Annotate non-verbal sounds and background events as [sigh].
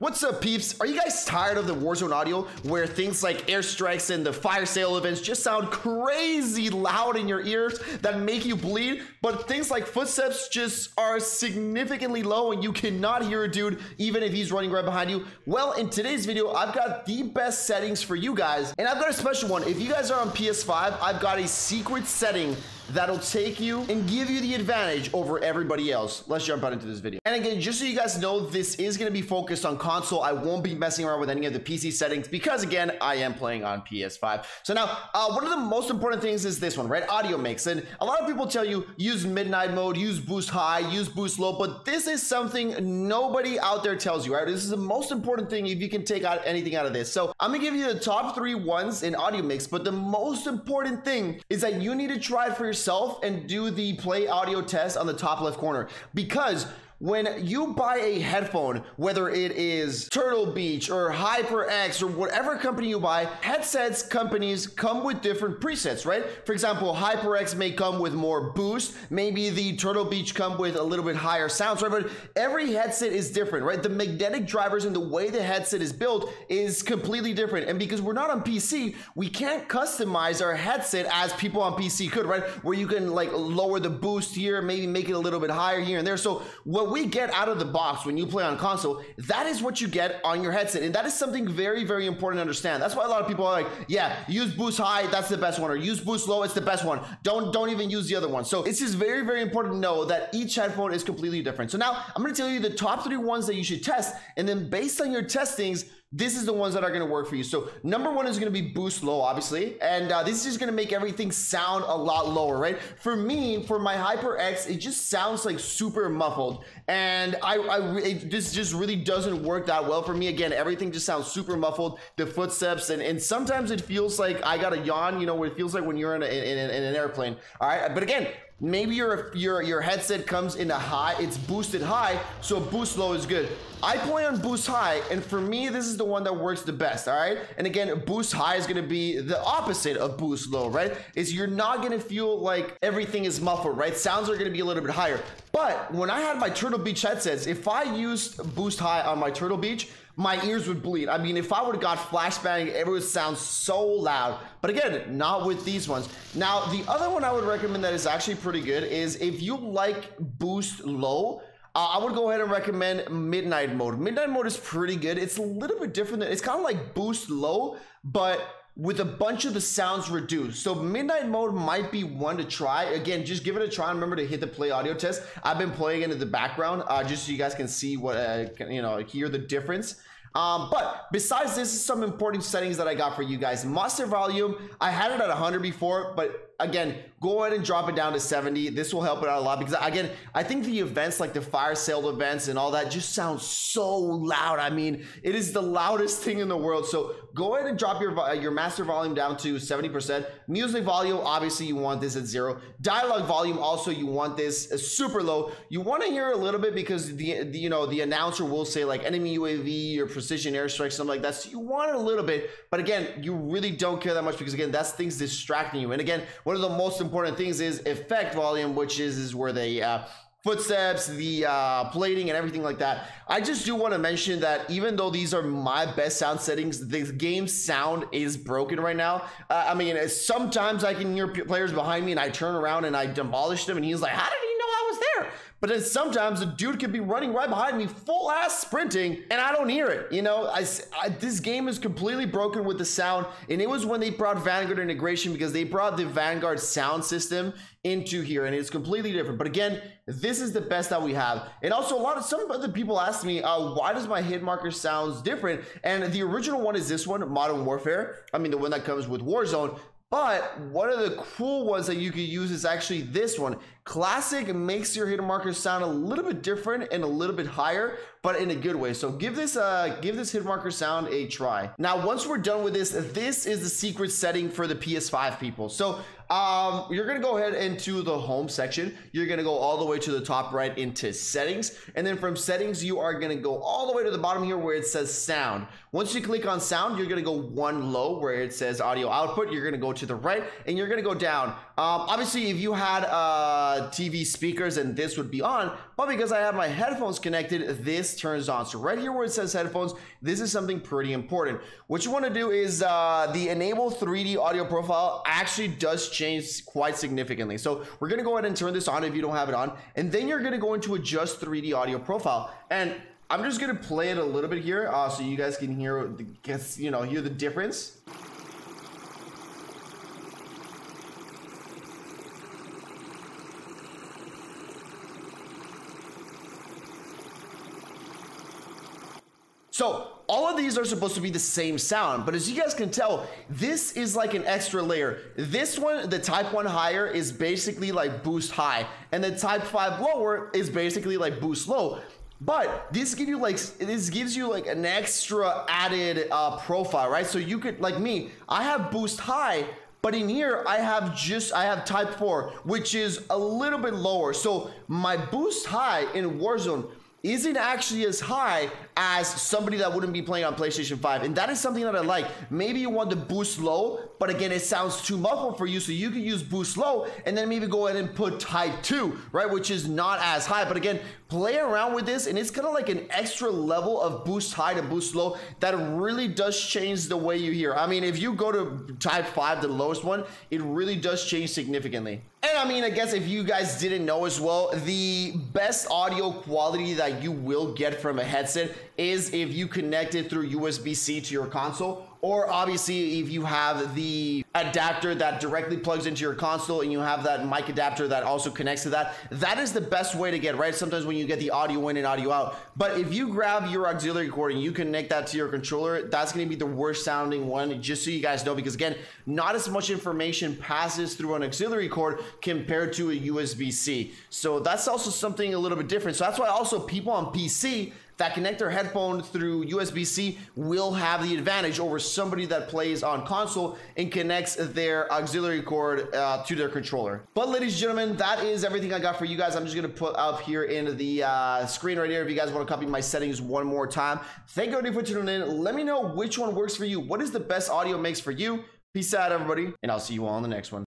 What's up, peeps? Are you guys tired of the Warzone audio where things like airstrikes and the fire sale events just sound crazy loud in your ears that make you bleed, but things like footsteps just are significantly low and you cannot hear a dude even if he's running right behind you? Well, in today's video, I've got the best settings for you guys, and I've got a special one. If you guys are on PS5, I've got a secret setting that'll take you and give you the advantage over everybody else. Let's jump out into this video. And again, just so you guys know, this is going to be focused on console. I won't be messing around with any of the PC settings because again, I am playing on PS5. So now, uh, one of the most important things is this one, right? Audio mix. And a lot of people tell you use midnight mode, use boost high, use boost low, but this is something nobody out there tells you, right? This is the most important thing if you can take out anything out of this. So I'm gonna give you the top three ones in audio mix, but the most important thing is that you need to try it for yourself yourself and do the play audio test on the top left corner. Because when you buy a headphone, whether it is Turtle Beach or HyperX or whatever company you buy, headsets companies come with different presets, right? For example, HyperX may come with more boost. Maybe the Turtle Beach come with a little bit higher sounds, right? But every headset is different, right? The magnetic drivers and the way the headset is built is completely different. And because we're not on PC, we can't customize our headset as people on PC could, right? Where you can like lower the boost here, maybe make it a little bit higher here and there. So what we get out of the box when you play on console, that is what you get on your headset. And that is something very, very important to understand. That's why a lot of people are like, yeah, use boost high, that's the best one, or use boost low, it's the best one. Don't don't even use the other one. So it's just very, very important to know that each headphone is completely different. So now I'm gonna tell you the top three ones that you should test, and then based on your testings, this is the ones that are going to work for you. So number one is going to be boost low, obviously. And uh, this is going to make everything sound a lot lower, right? For me, for my HyperX, it just sounds like super muffled. And I, I it, this just really doesn't work that well for me. Again, everything just sounds super muffled, the footsteps. And, and sometimes it feels like I got a yawn, you know, where it feels like when you're in, a, in, in, in an airplane. All right. But again, Maybe your your your headset comes in a high, it's boosted high, so boost low is good. I play on boost high, and for me, this is the one that works the best, all right? And again, boost high is gonna be the opposite of boost low, right? Is you're not gonna feel like everything is muffled, right? Sounds are gonna be a little bit higher. But when I had my Turtle Beach headsets, if I used boost high on my Turtle Beach, my ears would bleed. I mean, if I would have got flashbang, it would sound so loud. But again, not with these ones. Now, the other one I would recommend that is actually pretty good is if you like boost low, uh, I would go ahead and recommend Midnight Mode. Midnight Mode is pretty good. It's a little bit different. Than, it's kind of like boost low, but with a bunch of the sounds reduced. So midnight mode might be one to try. Again, just give it a try. And remember to hit the play audio test. I've been playing it in the background uh, just so you guys can see what, uh, you know, hear the difference. Um, but besides this, is some important settings that I got for you guys. Master volume, I had it at 100 before, but again, go ahead and drop it down to 70. This will help it out a lot because again, I think the events like the fire sale events and all that just sounds so loud. I mean, it is the loudest [laughs] thing in the world. So go ahead and drop your uh, your master volume down to 70%. Music volume, obviously you want this at zero. Dialogue volume, also you want this uh, super low. You want to hear a little bit because the, the you know the announcer will say like enemy UAV or precision airstrike, something like that. So you want it a little bit, but again, you really don't care that much because again, that's things distracting you. And again, one of the most important things is effect volume, which is, is where they uh, footsteps, the uh, plating, and everything like that. I just do want to mention that even though these are my best sound settings, the game sound is broken right now. Uh, I mean, sometimes I can hear players behind me and I turn around and I demolish them, and he's like, How did he know I was there? But then sometimes a dude could be running right behind me, full ass sprinting, and I don't hear it. You know, I, I, this game is completely broken with the sound, and it was when they brought Vanguard integration because they brought the Vanguard sound system into here, and it's completely different. But again, this is the best that we have. And also, a lot of some other people ask me, uh, why does my hit marker sounds different? And the original one is this one, Modern Warfare. I mean, the one that comes with Warzone. But one of the cool ones that you could use is actually this one. Classic makes your hit marker sound a little bit different and a little bit higher, but in a good way. So give this uh give this hit marker sound a try. Now, once we're done with this, this is the secret setting for the PS5 people. So um, you're gonna go ahead into the home section. You're gonna go all the way to the top right into settings. And then from settings, you are gonna go all the way to the bottom here where it says sound. Once you click on sound, you're gonna go one low where it says audio output. You're gonna go to the right and you're gonna go down. Um, obviously, if you had uh, TV speakers and this would be on, but because I have my headphones connected, this turns on. So right here where it says headphones, this is something pretty important. What you want to do is uh, the enable 3D audio profile actually does change quite significantly. So we're to go ahead and turn this on if you don't have it on, and then you're to go into adjust 3D audio profile. And I'm just gonna play it a little bit here, uh, so you guys can hear, guess you know, hear the difference. So all of these are supposed to be the same sound, but as you guys can tell, this is like an extra layer. This one, the type 1 higher is basically like boost high, and the type 5 lower is basically like boost low. But this give you like this gives you like an extra added uh, profile, right? So you could like me, I have boost high, but in here I have just I have type 4, which is a little bit lower. So my boost high in Warzone isn't actually as high as somebody that wouldn't be playing on PlayStation 5. And that is something that I like. Maybe you want to boost low, but again, it sounds too muffled for you. So you can use boost low and then maybe go ahead and put type 2, right? Which is not as high. But again, play around with this and it's kind of like an extra level of boost high to boost low that really does change the way you hear. I mean, if you go to type 5, the lowest one, it really does change significantly. And I mean, I guess if you guys didn't know as well, the best audio quality that you will get from a headset is if you connect it through USB-C to your console or obviously if you have the adapter that directly plugs into your console and you have that mic adapter that also connects to that that is the best way to get right? Sometimes when you get the audio in and audio out. But if you grab your auxiliary cord and you connect that to your controller that's going to be the worst sounding one just so you guys know. Because again not as much information passes through an auxiliary cord compared to a USB-C so that's also something a little bit different. So that's why also people on PC that connect their headphone through USB-C will have the advantage over somebody that plays on console and connects their auxiliary cord uh, to their controller. But ladies and gentlemen, that is everything I got for you guys. I'm just gonna put up here in the uh, screen right here if you guys wanna copy my settings one more time. Thank you for tuning in. Let me know which one works for you. What is the best audio mix for you? Peace out, everybody, and I'll see you all on the next one.